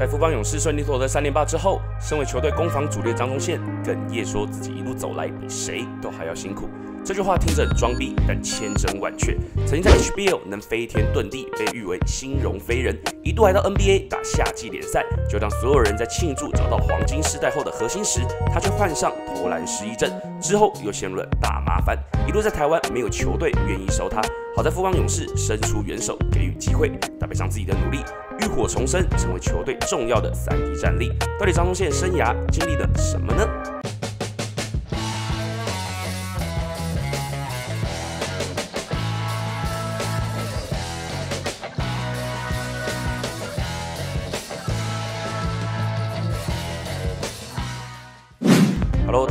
在富邦勇士顺利夺得三连霸之后，身为球队攻防主力的张忠宪哽咽说自己一路走来比谁都还要辛苦。这句话听着很装逼，但千真万确。曾经在 HBL 能飞天遁地，被誉为心容飞人，一度来到 NBA 打夏季联赛。就当所有人在庆祝找到黄金时代后的核心时，他却患上投篮失忆症，之后又陷入了大麻烦。一路在台湾没有球队愿意收他，好在富邦勇士伸出援手给予机会，搭配上自己的努力，浴火重生，成为球队重要的三 D 战力。到底张宗宪生涯经历了什么呢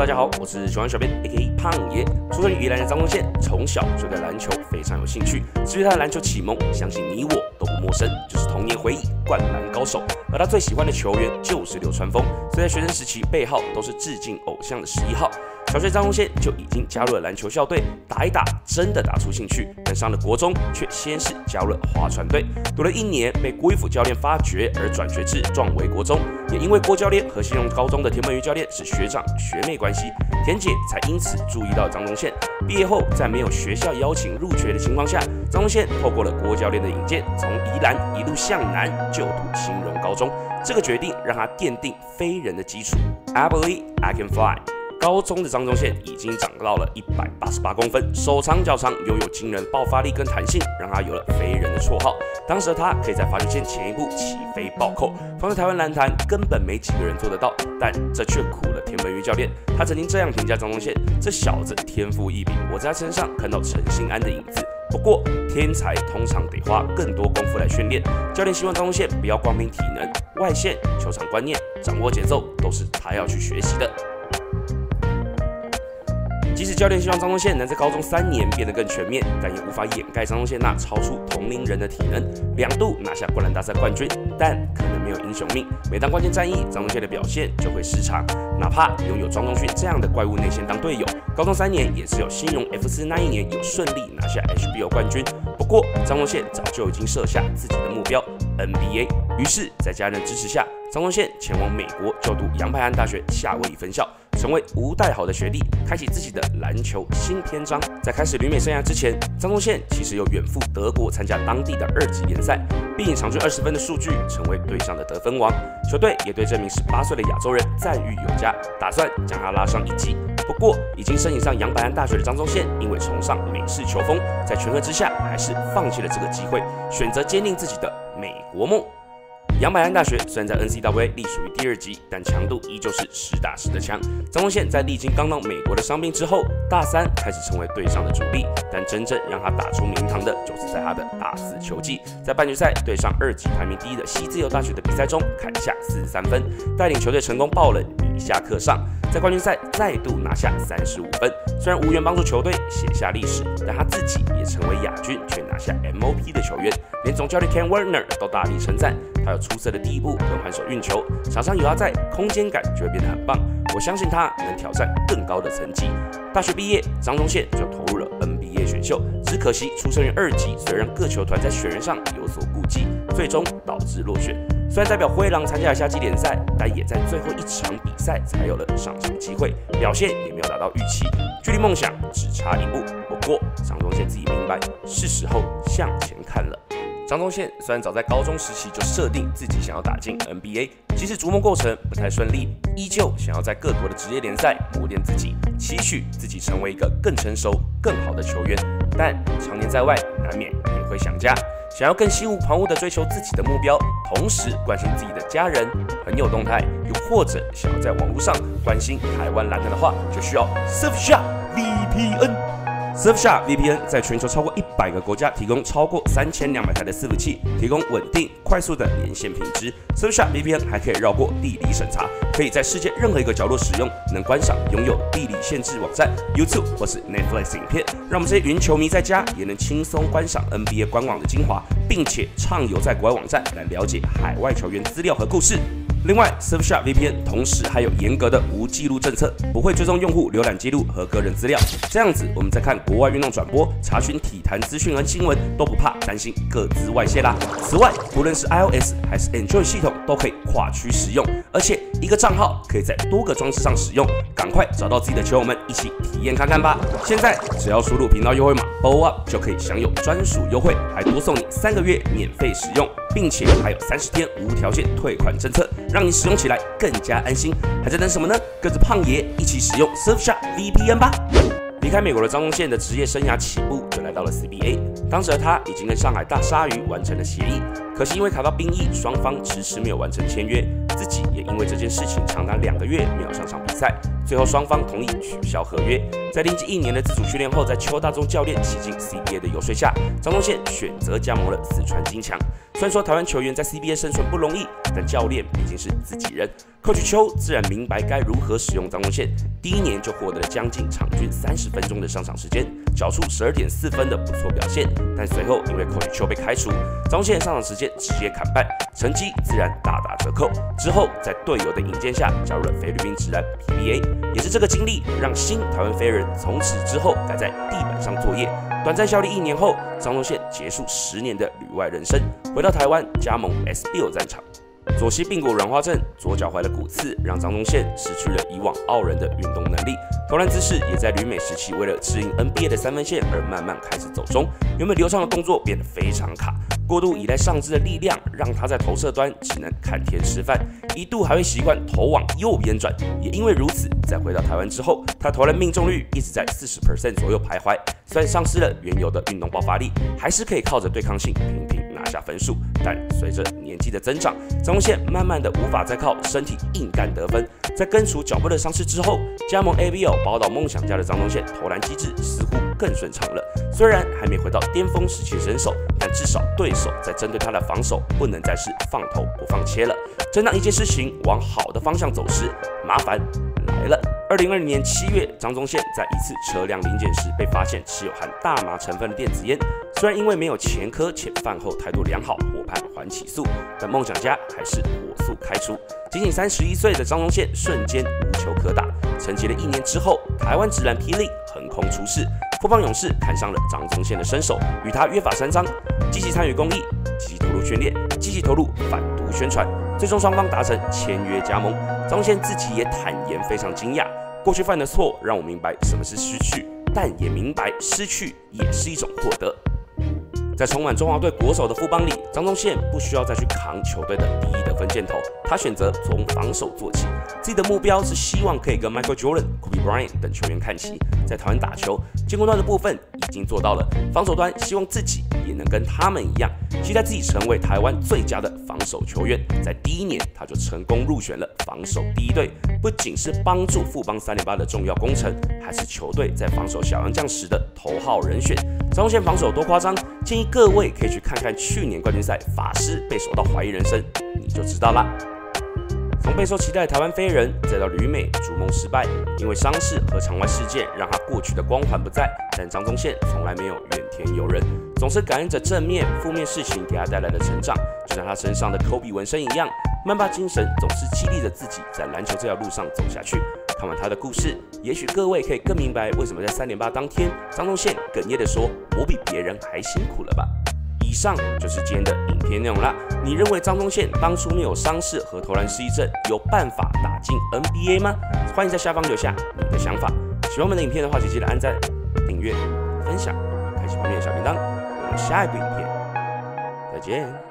大家好，我是球王小编，A.K. 胖爷。出生于宜兰的张宗宪，从小就对篮球非常有兴趣。至于他的篮球启蒙，相信你我都不陌生，就是童年回忆《灌篮高手》。而他最喜欢的球员就是流川枫，所以在学生时期背号都是致敬偶像的十一号。小学张宗宪就已经加入了篮球校队，打一打真的打出兴趣。但上了国中，却先是加入了划船队，读了一年，被郭一甫教练发掘而转学至壮维国中。也因为郭教练和信用高中的田本瑜教练是学长学妹关系，田姐才因此注意到张宗宪。毕业后，在没有学校邀请入学的情况下，张宗宪透过了郭教练的引荐，从宜兰一路向南就读新荣高中。这个决定让他奠定飞人的基础。I believe I can fly。高中的张宗宪已经长到了一百八十八公分，手长脚长，拥有惊人爆发力跟弹性，让他有了飞人的绰号。当时的他可以在发球线前一步起飞暴扣，放在台湾篮坛根本没几个人做得到。但这却苦了田文瑜教练，他曾经这样评价张宗宪：这小子天赋异禀，我在他身上看到陈信安的影子。不过天才通常得花更多功夫来训练，教练希望张宗宪不要光凭体能，外线、球场观念、掌握节奏都是他要去学习的。教练希望张宗宪能在高中三年变得更全面，但也无法掩盖张宗宪那超出同龄人的体能。两度拿下灌篮大赛冠军，但可能没有英雄命。每当关键战役，张宗宪的表现就会失常。哪怕拥有庄宗勋这样的怪物内线当队友，高中三年也只有新荣 F 四那一年有顺利拿下 HBL 冠军。不过张宗宪早就已经设下自己的目标 NBA，于是，在家人支持下，张宗宪前往美国就读杨百安大学夏威夷分校。成为吴代豪的学弟，开启自己的篮球新篇章。在开始旅美生涯之前，张宗宪其实有远赴德国参加当地的二级联赛，并以场均二十分的数据成为队上的得分王。球队也对这名十八岁的亚洲人赞誉有加，打算将他拉上一级。不过，已经申请上杨百安大学的张宗宪，因为崇尚美式球风，在权衡之下，还是放弃了这个机会，选择坚定自己的美国梦。杨百安大学虽然在 NCAA 隶属于第二级，但强度依旧是实打实的强。张东宪在历经刚到美国的伤病之后，大三开始成为队上的主力，但真正让他打出名堂的，就是在他的大四球季，在半决赛对上二级排名第一的西自由大学的比赛中砍下四十三分，带领球队成功爆冷与下课上，在冠军赛再度拿下三十五分。虽然无缘帮助球队写下历史，但他自己也成为亚军，却拿下 MOP 的球员，连总教练 Ken Werner 都大力称赞。他有出色的第一步跟还手运球，场上有他在，空间感就会变得很棒。我相信他能挑战更高的层级。大学毕业，张宗宪就投入了 NBA 选秀，只可惜出生于二级，所以让各球团在选人上有所顾忌，最终导致落选。虽然代表灰狼参加了夏季联赛，但也在最后一场比赛才有了上场机会，表现也没有达到预期，距离梦想只差一步。不过张宗宪自己明白，是时候向前看了。张宗宪虽然早在高中时期就设定自己想要打进 NBA，即使逐梦过程不太顺利，依旧想要在各国的职业联赛磨练自己，期许自己成为一个更成熟、更好的球员。但常年在外，难免也会想家，想要更心无旁骛地追求自己的目标，同时关心自己的家人、朋友动态，又或者想要在网络上关心台湾蓝坛的话，就需要 Surfshark VPN。Surfshark VPN 在全球超过一百个国家提供超过三千两百台的伺服器，提供稳定、快速的连线品质。Surfshark VPN 还可以绕过地理审查，可以在世界任何一个角落使用，能观赏拥有地理限制网站 YouTube 或是 Netflix 影片，让我们这些云球迷在家也能轻松观赏 NBA 官网的精华，并且畅游在国外网站来了解海外球员资料和故事。另外，Surfshark VPN 同时还有严格的无记录政策，不会追踪用户浏览记录和个人资料。这样子，我们在看国外运动转播、查询体坛资讯和新闻都不怕担心各自外泄啦。此外，不论是 iOS 还是 Android 系统都可以跨区使用，而且一个账号可以在多个装置上使用。赶快找到自己的球友们一起体验看看吧！现在只要输入频道优惠码 b o w up 就可以享有专属优惠，还多送你三个月免费使用，并且还有三十天无条件退款政策，让你使用起来更加安心。还在等什么呢？跟着胖爷一起使用 Surfshark VPN 吧！离开美国的张宗宪的职业生涯起步就来到了 CBA，当时的他已经跟上海大鲨鱼完成了协议，可惜因为卡到兵役，双方迟迟没有完成签约，自己也因为这件事情长达两个月没有上场比赛。最后双方同意取消合约，在历经一年的自主训练后，在邱大中教练骑进 CBA 的游说下，张宗宪选择加盟了四川金强。虽然说台湾球员在 CBA 生存不容易，但教练毕竟是自己人，Coach 邱自然明白该如何使用张宗宪。第一年就获得了将近场均三十分钟的上场时间，缴出十二点四分的不错表现。但随后因为 Coach 被开除，张宗宪上场时间直接砍半，成绩自然打折扣。之后在队友的引荐下，加入了菲律宾直男 PBA。也是这个经历，让新台湾飞人从此之后改在地板上作业。短暂效力一年后，张东宪结束十年的旅外人生，回到台湾加盟 SBL 战场。左膝髌骨软化症，左脚踝的骨刺，让张宗宪失去了以往傲人的运动能力。投篮姿势也在旅美时期，为了适应 NBA 的三分线而慢慢开始走中。原本流畅的动作变得非常卡，过度依赖上肢的力量，让他在投射端只能看天吃饭。一度还会习惯头往右边转，也因为如此，在回到台湾之后，他投篮命中率一直在四十 percent 左右徘徊。虽然丧失了原有的运动爆发力，还是可以靠着对抗性频频下分数。但随着年纪的增长，张宗宪慢慢的无法再靠身体硬干得分。在根除脚部的伤势之后，加盟 ABL 宝岛梦想家的张宗宪投篮机制似乎更顺畅了。虽然还没回到巅峰时期的身手，但至少对手在针对他的防守不能再是放投不放切了。正当一件事情往好的方向走时，麻烦来了。二零二零年七月，张宗宪在一次车辆临检时被发现持有含大麻成分的电子烟。虽然因为没有前科且饭后态度良好，获判缓起诉，但梦想家还是火速开除。仅仅三十一岁的张宗宪瞬间无球可打。沉寂了一年之后，台湾直男霹雳横空出世，富邦勇士看上了张宗宪的身手，与他约法三章，积极参与公益，积极投入训练，积极投入反毒宣传。最终双方达成签约加盟，张宗宪自己也坦言非常惊讶，过去犯的错让我明白什么是失去，但也明白失去也是一种获得。在充满中华队国手的副帮里，张宗宪不需要再去扛球队的第一得分箭头，他选择从防守做起。自己的目标是希望可以跟 Michael Jordan、Kobe Bryant 等球员看齐，在台湾打球。进攻端的部分已经做到了，防守端希望自己也能跟他们一样，期待自己成为台湾最佳的防守球员。在第一年，他就成功入选了防守第一队，不仅是帮助富邦三连八的重要功臣，还是球队在防守小杨将时的头号人选。张宗宪防守多夸张，建议各位可以去看看去年冠军赛法师被守到怀疑人生，你就知道啦。从备受期待的台湾飞人，再到旅美逐梦失败，因为伤势和场外事件让他过去的光环不在。但张宗宪从来没有怨天尤人，总是感恩着正面、负面事情给他带来的成长，就像他身上的科比纹身一样，曼巴精神总是激励着自己在篮球这条路上走下去。看完他的故事，也许各位可以更明白为什么在三点八当天，张宗宪哽咽地说：“我比别人还辛苦了吧。”以上就是今天的影片内容啦。你认为张宗宪当初没有伤势和投篮失忆症，有办法打进 NBA 吗？欢迎在下方留下你的想法。喜欢我们的影片的话，请记得按赞、订阅、分享、开启旁边的小铃铛。我们下一部影片再见。